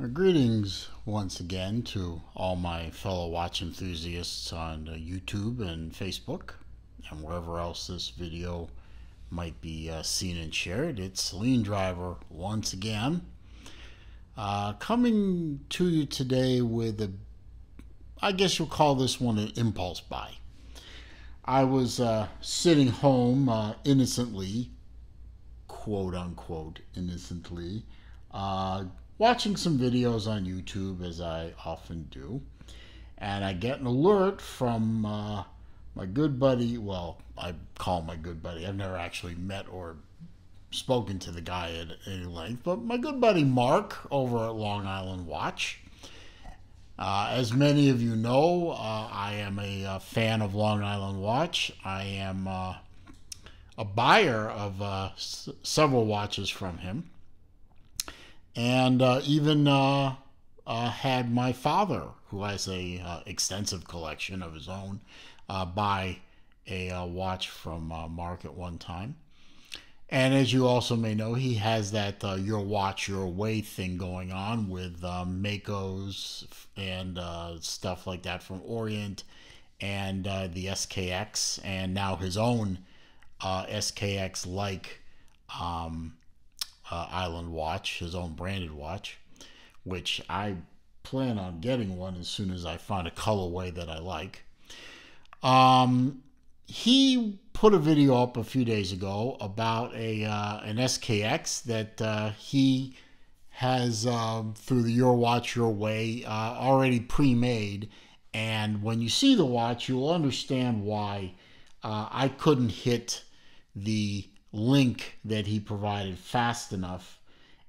Uh, Greetings once again to all my fellow watch enthusiasts on uh, YouTube and Facebook and wherever else this video might be uh, seen and shared. It's Saleen Driver once again. Uh, coming to you today with a, I guess you'll call this one an impulse buy. I was uh, sitting home innocently, quote unquote, innocently, watching some videos on YouTube as I often do, and I get an alert from uh, my good buddy. Well, I call my good buddy. I've never actually met or spoken to the guy at any length, but my good buddy Mark over at Long Island Watch. Uh, as many of you know, uh, I am a, a, fan of Long Island Watch. I am uh, a buyer of uh, several watches from him and uh, even uh, uh, had my father, who has a uh, extensive collection of his own, uh, buy a uh, watch from Mark at one time. And as you also may know, he has that your watch your way thing going on with Makos and stuff like that from Orient and the SKX, and now his own SKX like. Um, uh, Island watch, his own branded watch, which I plan on getting one as soon as I find a colorway that I like. Um, he put a video up a few days ago about a uh, an SKX that uh, he has um, through the Your Watch Your Way uh, already pre-made, and when you see the watch, you'll understand why uh, I couldn't hit the link that he provided fast enough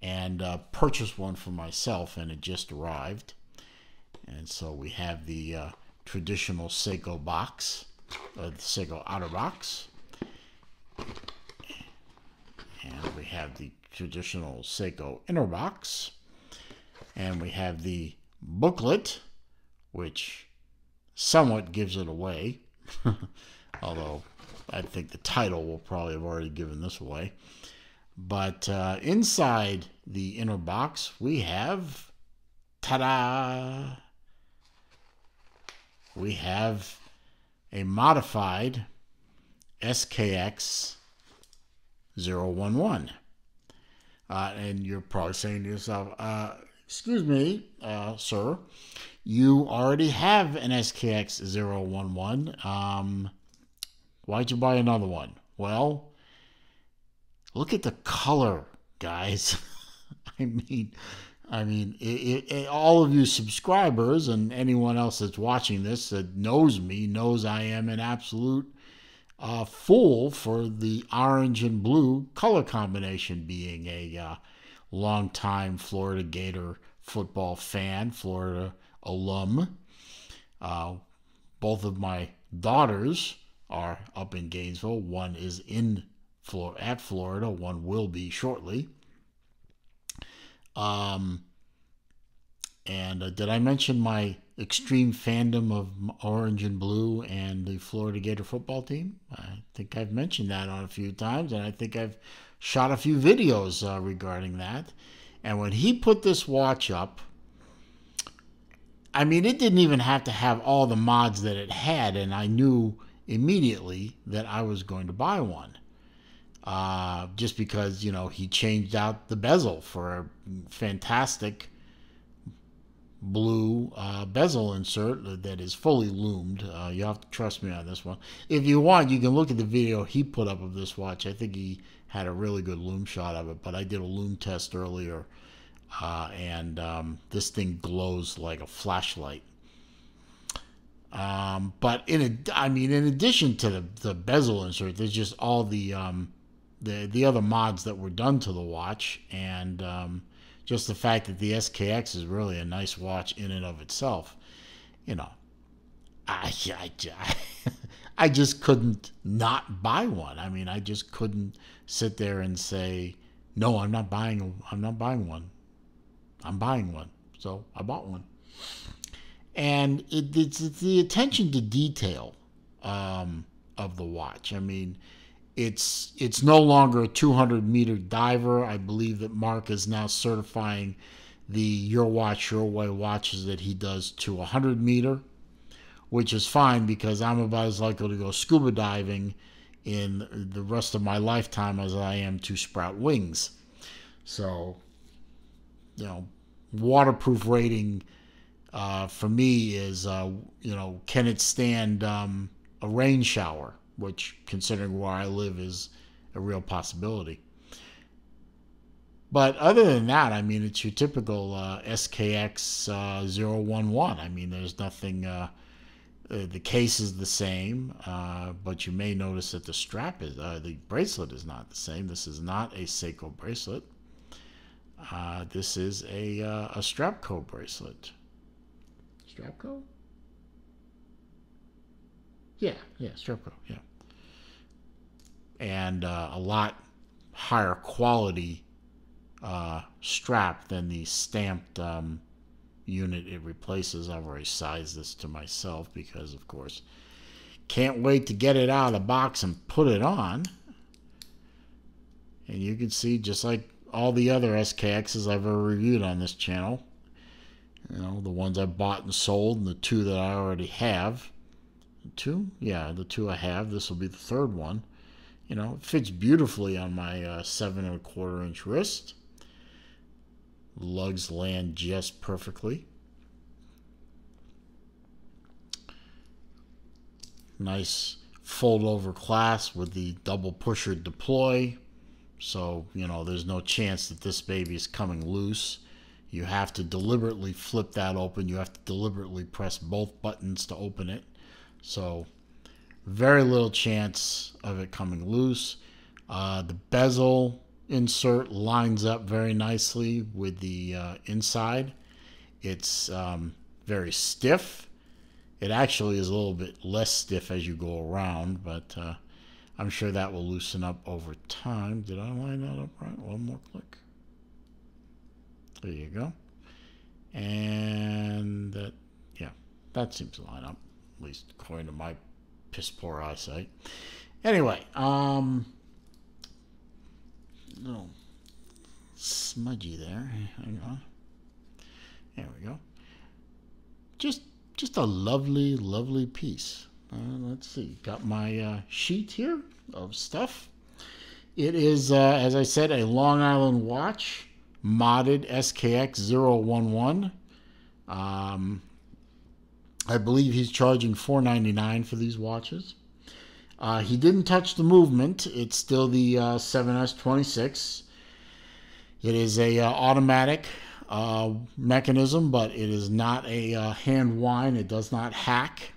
and uh, purchased one for myself, and it just arrived. And so we have the uh, traditional Seiko box, uh, the Seiko outer box. And we have the traditional Seiko inner box. And we have the booklet, which somewhat gives it away, although I think the title will probably have already given this away. But uh, inside the inner box, we have, ta-da! We have a modified SKX 011. Uh, and you're probably saying to yourself, uh, excuse me, uh, sir, you already have an SKX 011. Um, Why'd you buy another one? Well, look at the color, guys. I mean, I mean, it, it, it, all of you subscribers and anyone else that's watching this that knows me knows I am an absolute uh, fool for the orange and blue color combination. Being a uh, longtime Florida Gator football fan, Florida alum, uh, both of my daughters are up in Gainesville. One is in Flor- at Florida. One will be shortly. Um, and uh, did I mention my extreme fandom of orange and blue and the Florida Gator football team? I think I've mentioned that on a few times, and I think I've shot a few videos uh, regarding that. And when he put this watch up, I mean, it didn't even have to have all the mods that it had, and I knew immediately that I was going to buy one. Uh, just because, you know, he changed out the bezel for a fantastic blue uh, bezel insert that is fully loomed. Uh, you have to trust me on this one. If you want, you can look at the video he put up of this watch. I think he had a really good loom shot of it, but I did a loom test earlier, uh, and um, this thing glows like a flashlight. Um, but in a, I mean, in addition to the, the bezel insert, there's just all the um, the the other mods that were done to the watch, and um, just the fact that the SKX is really a nice watch in and of itself. You know, I I, I just couldn't not buy one. I mean, I just couldn't sit there and say, no, I'm not buying. I'm not buying one. I'm buying one. So I bought one and it, it's, it's, the attention to detail um, of the watch. I mean, it's it's no longer a 200 meter diver. I believe that Mark is now certifying the Your Watch Your Way watches that he does to 100 meter, which is fine because I'm about as likely to go scuba diving in the rest of my lifetime as I am to sprout wings. So, you know, waterproof rating uh, for me is, uh, you know, can it stand um, a rain shower, which, considering where I live, is a real possibility. But other than that, I mean, it's your typical uh, SKX uh, 011. I mean, there's nothing. Uh, uh, the case is the same, uh, but you may notice that the strap is uh, the bracelet is not the same. This is not a Seiko bracelet. This is a a Strapco bracelet. Strapco? Yeah, yeah, Strapco, yeah. And uh, a lot higher quality uh, strap than the stamped um, unit it replaces. I've already sized this to myself because, of course, can't wait to get it out of the box and put it on. And you can see, just like all the other SKXs I've ever reviewed on this channel, you know, the ones I bought and sold, and the two that I already have. Two? Yeah, the two I have. This will be the third one. You know, it fits beautifully on my uh, seven and a quarter inch wrist. Lugs land just perfectly. Nice fold over clasp with the double pusher deploy. So, you know, there's no chance that this baby is coming loose. You have to deliberately flip that open. You have to deliberately press both buttons to open it. So, very little chance of it coming loose. Uh, the bezel insert lines up very nicely with the uh, inside. It's um, very stiff. It actually is a little bit less stiff as you go around, but uh, I'm sure that will loosen up over time. Did I line that up right? One more click. There you go. And that, yeah, that seems to line up, at least according to my piss poor eyesight. Anyway, um, little smudgy there. Hang on. There we go. Just, just a lovely, lovely piece. Uh, let's see. Got my uh, sheet here of stuff. It is, uh, as I said, a Long Island watch modded SKX 011. Um, I believe he's charging $4.99 for these watches. Uh, he didn't touch the movement. It's still the uh, 7S26. It is a uh, automatic uh, mechanism, but it is not a uh, hand wind. It does not hack.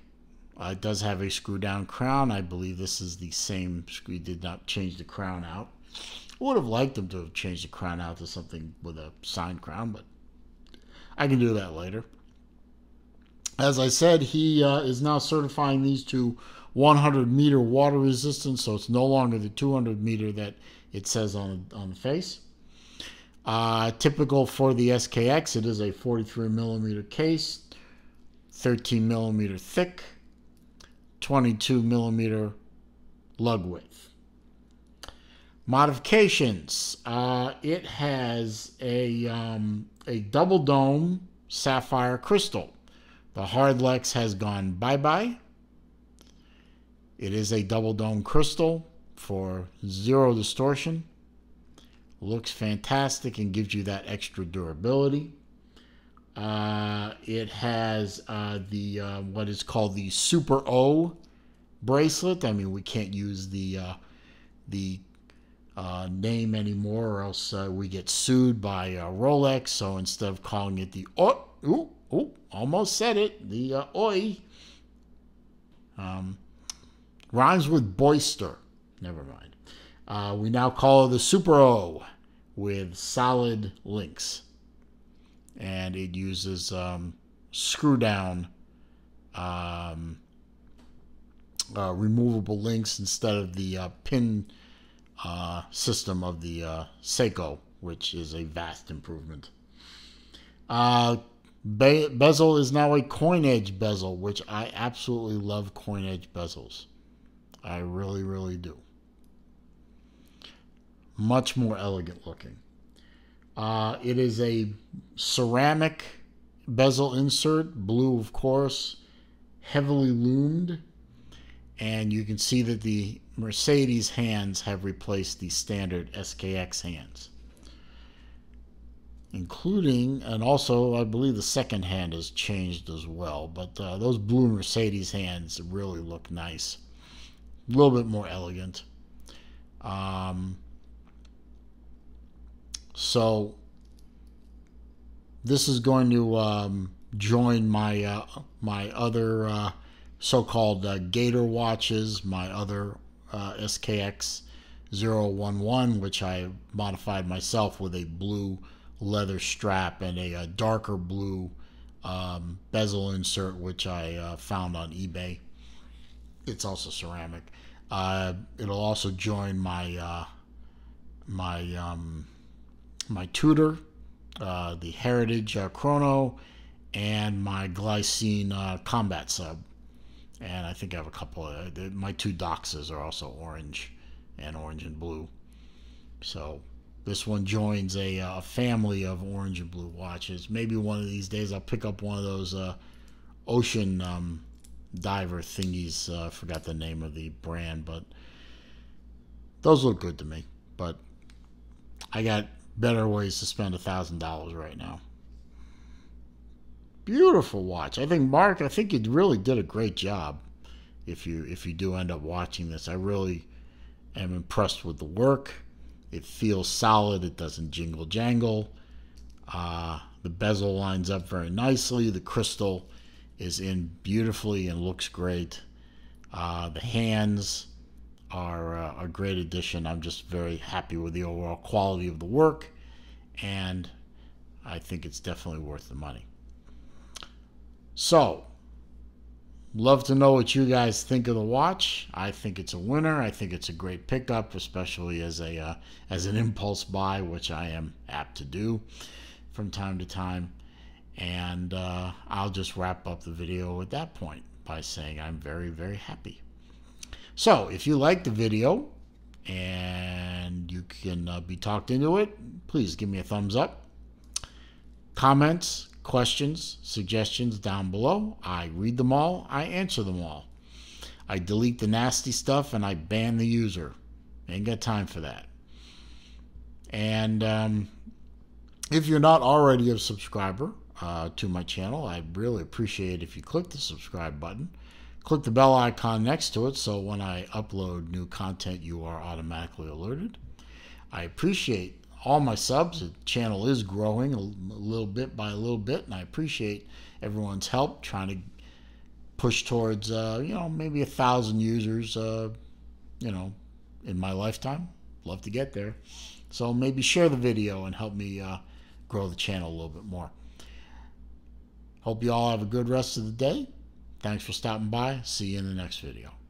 Uh, it does have a screw down crown. I believe this is the same screw. Did not change the crown out. I would have liked him to have changed the crown out to something with a signed crown, but I can do that later. As I said, he is now certifying these to 100 meter water resistance, so it's no longer the 200 meter that it says on, on the face. Uh, typical for the SKX, it is a 43 millimeter case, 13 millimeter thick, 22 millimeter lug width. Modifications. Uh, it has a, um, a double dome sapphire crystal. The Hardlex has gone bye bye. It is a double dome crystal for zero distortion. Looks fantastic and gives you that extra durability. Uh, it has uh, the uh, what is called the Super O bracelet. I mean, we can't use the uh, the uh, name anymore, or else uh, we get sued by uh, Rolex. So instead of calling it the oh, ooh, ooh, almost said it, the uh, oi. Um, Rhymes with boister. Never mind. Uh, we now call it the Super O with solid links. And it uses um, screw down um, uh, removable links instead of the uh, pin uh, system of the uh, Seiko, which is a vast improvement. Uh, be- bezel is now a coin edge bezel, which I absolutely love coin edge bezels. I really, really do. Much more elegant looking. Uh, it is a ceramic bezel insert, blue, of course, heavily loomed. And you can see that the Mercedes hands have replaced the standard SKX hands including, and also I believe the second hand has changed as well. But uh, those blue Mercedes hands really look nice, a little bit more elegant. Um, so this is going to um, join my uh, my other uh, so-called uh, Gator watches, my other uh, SKX 011, which I modified myself with a blue leather strap and a, a darker blue um, bezel insert, which I uh, found on eBay. It's also ceramic. Uh, it'll also join my uh, my um, my Tudor, uh, the Heritage uh, Chrono, and my Glycine uh, Combat Sub. And I think I have a couple of my two Doxas are also orange and orange and blue. So this one joins a, a, uh, family of orange and blue watches. Maybe one of these days I'll pick up one of those uh, ocean um, diver thingies. Uh, forgot the name of the brand, but those look good to me. But I got better ways to spend a thousand dollars right now. Beautiful watch. I think Mark. I think you really did a great job. If you if you do end up watching this, I really am impressed with the work it feels solid. It doesn't jingle jangle. Uh, the bezel lines up very nicely. The crystal is in beautifully and looks great. Uh, the hands are uh, a great addition. I'm just very happy with the overall quality of the work, and I think it's definitely worth the money. So, Love to know what you guys think of the watch. I think it's a winner. I think it's a great pickup, especially as a uh, as an impulse buy, which I am apt to do from time to time. And uh, I'll just wrap up the video at that point by saying I'm very very happy. So if you like the video and you can uh, be talked into it, please give me a thumbs up. Comments, questions, suggestions down below. I read them all, I answer them all. I delete the nasty stuff and I ban the user. Ain't got time for that. And um, if you're not already a subscriber uh, to my channel, I'd really appreciate if you click the subscribe button. Click the bell icon next to it so when I upload new content, you are automatically alerted. I appreciate all my subs. The channel is growing a, little bit by a little bit, and I appreciate everyone's help trying to push towards, uh, you know, maybe a thousand users, uh, you know, in my lifetime. Love to get there. So maybe share the video and help me uh, grow the channel a little bit more. Hope you all have a good rest of the day. Thanks for stopping by. See you in the next video.